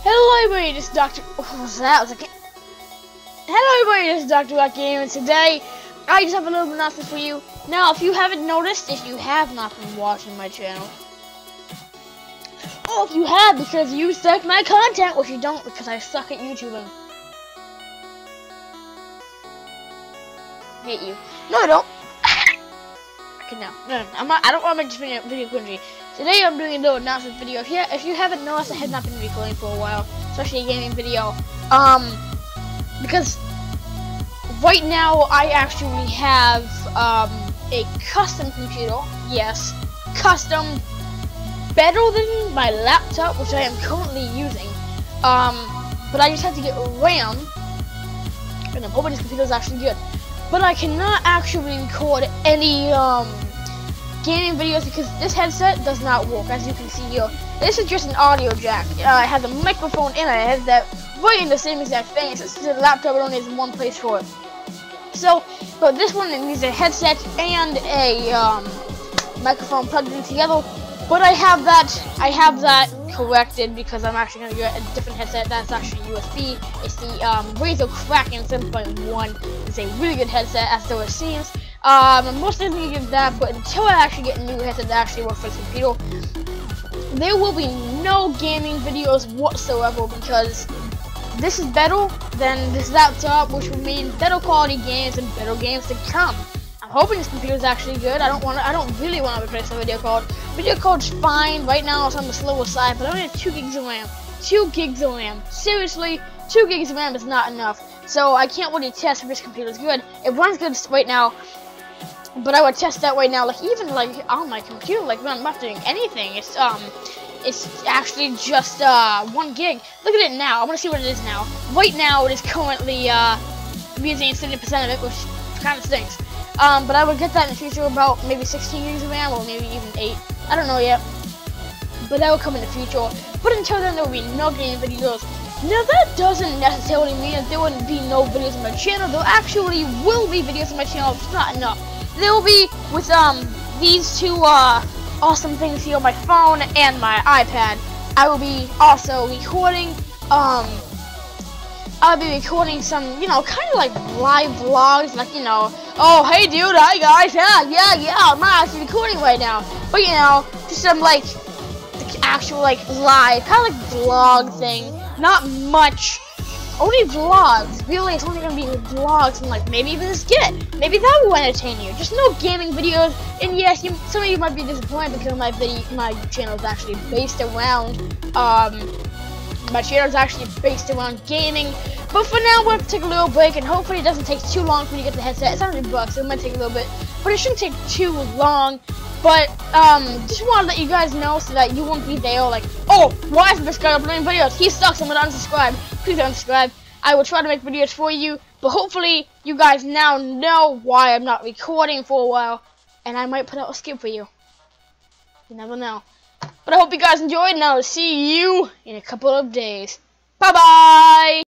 Hello everybody, this is Dr. What was that? Was like, Hello everybody, this is Dr. Game, and today I just have a little announcement for you. Now, if you haven't noticed, if you have not been watching my channel, or if you have because you suck my content, which you don't because I suck at YouTubing. Hate you. No, I don't. No, no, no, I'm not, I don't want to make this video, video cringy. Today I'm doing a little announcement video. here. if you haven't noticed, I have not been recording for a while, especially a gaming video. Um, because right now I actually have um, a custom computer. Yes, custom, better than my laptop, which I am currently using. Um, but I just had to get RAM, and I'm hoping this computer is actually good but I cannot actually record any um, gaming videos because this headset does not work, as you can see here. This is just an audio jack. Uh, it has a microphone in it. It has that right in the same exact thing. It's just a laptop, it only has one place for it. So, but this one it needs a headset and a um, microphone plugged in together. But I have that, I have that corrected because I'm actually going to get a different headset that's actually USB. It's the um, Razer Kraken 7.1. A really good headset as though it seems. Um, I'm most likely to give that, but until I actually get a new headset that actually works for the computer, there will be no gaming videos whatsoever because this is better than this laptop, which will mean better quality games and better games to come. I'm hoping this computer is actually good. I don't want. I don't really want to replace the video card. Video card's fine. Right now it's on the slower side, but I only have two gigs of RAM. Two gigs of RAM. Seriously, two gigs of RAM is not enough. So I can't really test if this computer is good. It runs good right now, but I would test that right now. Like even like on my computer, like when I'm not doing anything, it's um, it's actually just uh one gig. Look at it now. I want to see what it is now. Right now it is currently uh, using 70% of it, which kind of stinks. Um, but I would get that in the future about maybe 16 gigs of RAM or maybe even 8. I don't know yet. But that will come in the future. But until then, there will be no game videos. Now that doesn't necessarily mean that there wouldn't be no videos on my channel. There actually will be videos on my channel, it's not enough. There will be with um these two uh awesome things here on my phone and my iPad. I will be also recording um I'll be recording some, you know, kind of like live vlogs, like, you know, oh, hey, dude, hi, guys, yeah, yeah, yeah, I'm actually recording right now, but, you know, just some, like, actual, like, live, kind of like vlog thing, not much, only vlogs, really, it's only gonna be vlogs, and, like, maybe even a skit, maybe that will entertain you, just no gaming videos, and yes, you, some of you might be disappointed because my video, my channel is actually based around, um, my channel is actually based around gaming. But for now, to take a little break, and hopefully it doesn't take too long for you to get the headset. It's 100 bucks, so it might take a little bit, but it shouldn't take too long. But, um, just want to let you guys know so that you won't be there like, oh, why isn't this guy uploading videos? He sucks, I'm to unsubscribe. Please unsubscribe. I will try to make videos for you, but hopefully you guys now know why I'm not recording for a while, and I might put out a skip for you. You never know. But I hope you guys enjoyed, and I'll see you in a couple of days. Bye-bye!